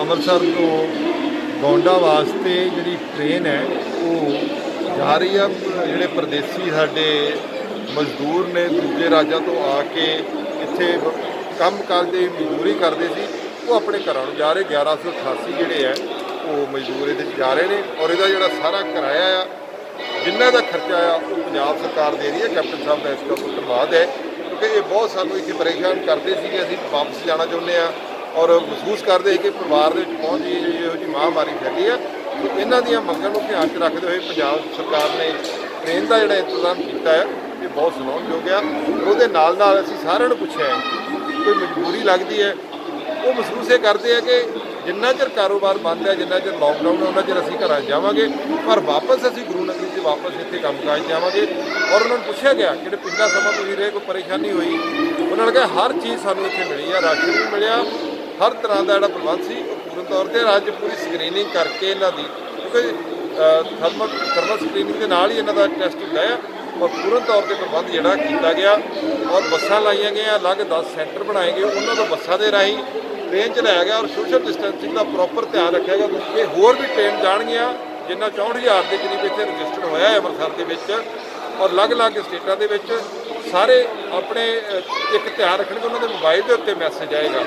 ਅੰਮ੍ਰਿਤਸਰ ਤੋਂ ਗੌਂਡਾ ਵਾਸਤੇ ਜਿਹੜੀ ਟ੍ਰੇਨ ਹੈ, ਉਹ ਜਾ ਰਹੀ ਆ। ਜਿਹੜੇ ਪਰਦੇਸੀ ਸਾਡੇ ਮਜ਼ਦੂਰ ਨੇ, ਦੂਜੇ ਰਾਜਾਂ ਤੋਂ ਆ ਕੇ ਇੱਥੇ ਕੰਮ ਕਰਦੇ, ਮਜ਼ਦੂਰੀ ਕਰਦੇ ਸੀ, ਉਹ ਆਪਣੇ ਘਰਾਂ ਨੂੰ ਜਾ ਰਹੇ। 1188 ਜਿਹੜੇ ਆ, ਉਹ ਮਜ਼ਦੂਰ ਇਹਦੇ 'ਚ ਜਾ ਰਹੇ ਨੇ ਔਰ ਇਹਦਾ ਜਿਹੜਾ ਸਾਰਾ ਕਿਰਾਇਆ ਆ, ਜਿੰਨਾ ਦਾ ਖਰਚਾ ਆ, ਉਹ ਪੰਜਾਬ ਸਰਕਾਰ ਦੇ ਰਹੀ ਹੈ। ਕੈਪਟਨ ਸਾਹਿਬ ਦਾ ਇਸ ਦਾ ਧੰਨਵਾਦ ਹੈ, ਕਿਉਂਕਿ ਇਹ ਬਹੁਤ ਸਾਨੂੰ ਇੱਥੇ ਪਰੇਸ਼ਾਨ ਕਰਦੇ ਸੀਗੇ। ਅਸੀਂ ਵਾਪਸ ਜਾਣਾ ਚਾਹੁੰਦੇ ਆ ਔਰ ਮਹਿਸੂਸ ਕਰਦੇ ਸੀ ਕਿ ਪਰਿਵਾਰ ਦੇ ਵਿੱਚ ਪਹੁੰਚ ਗਈ ਇਹੋ ਜਿਹੀ ਮਹਾਮਾਰੀ ਫੈਲੀ ਆ ਇਹਨਾਂ ਦੀਆਂ ਮੰਗਾਂ ਨੂੰ ਧਿਆਨ 'ਚ ਰੱਖਦੇ ਹੋਏ ਪੰਜਾਬ ਸਰਕਾਰ ਨੇ ਟ੍ਰੇਨ ਦਾ ਜਿਹੜਾ ਇੰਤਜ਼ਾਮ ਕੀਤਾ ਹੈ, ਇਹ ਬਹੁਤ ਸੁਣਾਉਣਯੋਗ ਆ। ਉਹਦੇ ਨਾਲ ਨਾਲ ਅਸੀਂ ਸਾਰਿਆਂ ਨੂੰ ਪੁੱਛਿਆ ਕੋਈ ਮਜਬੂਰੀ ਲੱਗਦੀ ਹੈ। ਉਹ ਮਹਿਸੂਸ ਇਹ ਕਰਦੇ ਆ ਕਿ ਜਿੰਨਾ ਚਿਰ ਕਾਰੋਬਾਰ ਬੰਦ ਹੈ, ਜਿੰਨਾ ਚਿਰ ਲਾਕਡਾਊਨ ਹੈ, ਉਹਨਾਂ ਚਿਰ ਅਸੀਂ ਘਰਾਂ 'ਚ ਜਾਵਾਂਗੇ। ਪਰ ਵਾਪਸ ਅਸੀਂ ਗੁਰੂ ਨਗਰੀ 'ਚ ਵਾਪਸ ਇੱਥੇ ਕੰਮਕਾਜ ਜਾਵਾਂਗੇ। ਔਰ ਉਹਨਾਂ ਨੂੰ ਪੁੱਛਿਆ ਗਿਆ ਜਿਹੜੇ ਪਿਛਲਾ ਸਮਾਂ ਤੁਸੀਂ ਰਹੇ, ਕੋਈ ਪਰੇਸ਼ਾਨੀ ਹੋਈ? ਉਹਨਾਂ ਨੇ ਕਿਹਾ, ਹਰ ਚੀਜ਼ ਸਾਨੂੰ ਇੱਥੇ ਮਿਲੀ ਆ, ਰਾਸ਼ਨ ਵੀ ਮਿਲਿਆ ਹਰ ਤਰ੍ਹਾਂ ਦਾ ਜਿਹੜਾ ਪ੍ਰਬੰਧ ਸੀ, ਉਹ ਪੂਰਨ ਤੌਰ ਤੇ ਅੱਜ ਪੂਰੀ ਸਕਰੀਨਿੰਗ ਕਰਕੇ ਇਹਨਾਂ ਦੀ, ਕਿਉਂਕਿ ਥਰਮਲ ਥਰਮਲ ਸਕਰੀਨਿੰਗ ਦੇ ਨਾਲ ਹੀ ਇਹਨਾਂ ਦਾ ਟੈਸਟ ਹੁੰਦਾ ਹੈ ਔਰ ਪੂਰਨ ਤੌਰ ਤੇ ਪ੍ਰਬੰਧ ਜਿਹੜਾ ਕੀਤਾ ਗਿਆ, ਔਰ ਬੱਸਾਂ ਲਾਈਆਂ ਗਈਆਂ, ਅਲੱਗ 10 ਸੈਂਟਰ ਬਣਾਏ ਗਏ, ਉਹਨਾਂ ਤੋਂ ਬੱਸਾਂ ਦੇ ਰਾਹੀਂ ਟ੍ਰੇਨ ਚਲਾਇਆ ਗਿਆ, ਔਰ ਸੋਸ਼ਲ ਡਿਸਟੈਂਸਿੰਗ ਦਾ ਪ੍ਰੋਪਰ ਧਿਆਨ ਰੱਖਿਆ ਗਿਆ ਕਿ ਹੋਰ ਵੀ ਟ੍ਰੇਨ ਜਾਣਗੀਆਂ, ਜਿੰਨਾ 64000 ਦੇ ਕਰੀਬ ਇੱਥੇ ਰਜਿਸਟਰਡ ਹੋਇਆ ਹੈ ਅੰਮ੍ਰਿਤਸਰ ਦੇ ਵਿੱਚ, ਔਰ ਅਲੱਗ-ਅਲੱਗ ਸਟੇਟਾਂ ਦੇ ਵਿੱਚ, ਸਾਰੇ ਆਪਣੇ ਇੱਕ ਧਿਆਨ ਰੱਖਣਗੇ, ਉਹਨਾਂ ਦੇ ਮੋਬਾਈਲ ਦੇ ਉੱਤੇ ਮੈਸੇਜ ਆਏਗਾ।